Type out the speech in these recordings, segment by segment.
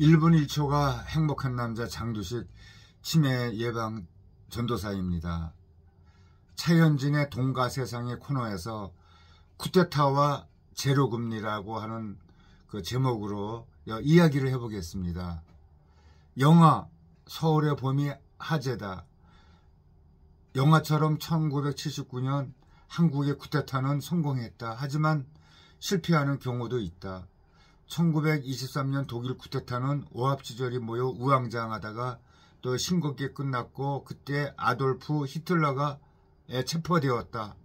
1분 1초가 행복한 남자 장두식 치매 예방 전도사입니다. 차현진의 동가 세상의 코너에서 쿠데타와 제로금리라고 하는 그 제목으로 이야기를 해보겠습니다. 영화 서울의 봄이 화제다. 영화처럼 1979년 한국의 쿠데타는 성공했다. 하지만 실패하는 경우도 있다. 1923년 독일 쿠데타는 오합지졸이 모여 우왕좌왕하다가 또 싱겁게 끝났고 그때 아돌프 히틀러가 체포되었다.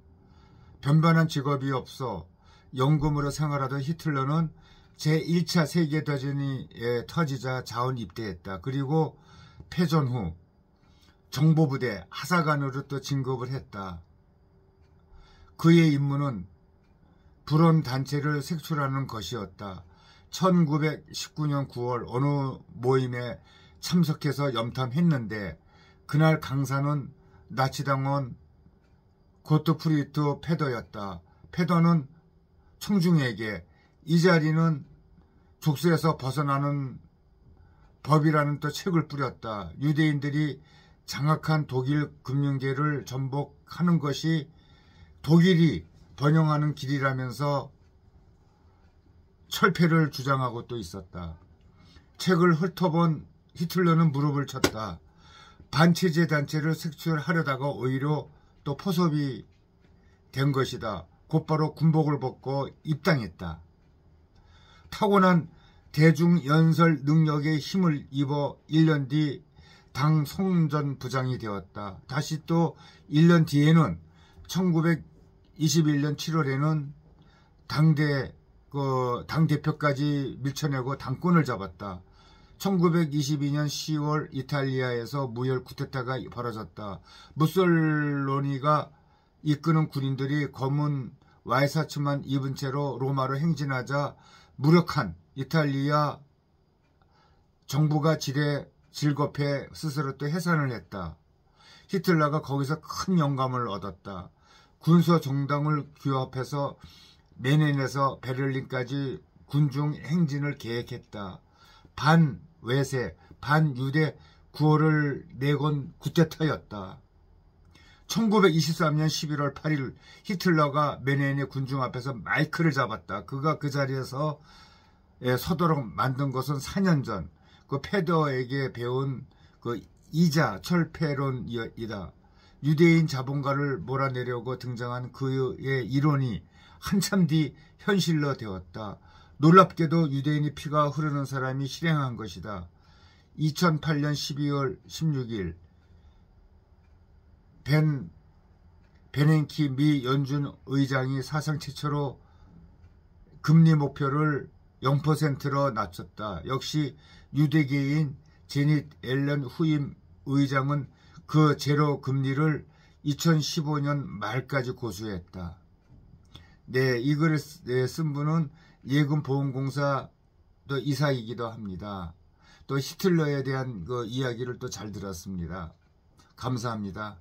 변변한 직업이 없어 연금으로 생활하던 히틀러는 제1차 세계대전이 터지자 자원 입대했다. 그리고 패전 후 정보부대 하사관으로 또 진급을 했다. 그의 임무는 불온 단체를 색출하는 것이었다. 1919년 9월 어느 모임에 참석해서 염탐했는데 그날 강사는 나치당원 고트프리트 페더였다. 페더는 청중에게 이 자리는 족쇄에서 벗어나는 법이라는 또 책을 뿌렸다. 유대인들이 장악한 독일 금융계를 전복하는 것이 독일이 번영하는 길이라면서 철폐를 주장하고 또 있었다. 책을 훑어본 히틀러는 무릎을 쳤다. 반체제 단체를 색출하려다가 오히려 또 포섭이 된 것이다. 곧바로 군복을 벗고 입당했다. 타고난 대중연설 능력에 힘을 입어 1년 뒤 당 송전 부장이 되었다. 다시 또 1년 뒤에는 1921년 7월에는 당대 그 당 대표까지 밀쳐내고 당권을 잡았다. 1922년 10월 이탈리아에서 무혈 쿠데타가 벌어졌다. 무솔로니가 이끄는 군인들이 검은 와이사츠만 입은 채로 로마로 행진하자 무력한 이탈리아 정부가 지레 질겁해 스스로 또 해산을 했다. 히틀러가 거기서 큰 영감을 얻었다. 군소 정당을 규합해서 메넨에서 베를린까지 군중 행진을 계획했다. 반 외세, 반 유대 구호를 내건 구테타였다. 1923년 11월 8일 히틀러가 메넨의 군중 앞에서 마이크를 잡았다. 그가 그 자리에서 예, 서도록 만든 것은 4년 전 그 페더에게 배운 그 이자 철폐론이다. 유대인 자본가를 몰아내려고 등장한 그의 이론이 한참 뒤 현실로 되었다. 놀랍게도 유대인이 피가 흐르는 사람이 실행한 것이다. 2008년 12월 16일 벤 베넨키 미 연준 의장이 사상 최초로 금리 목표를 0%로 낮췄다. 역시 유대계인 제닛 앨런 후임 의장은 그 제로 금리를 2015년 말까지 고수했다. 네, 이 글을 쓴 분은 예금보험공사 또 이사이기도 합니다. 또 히틀러에 대한 그 이야기를 또 잘 들었습니다. 감사합니다.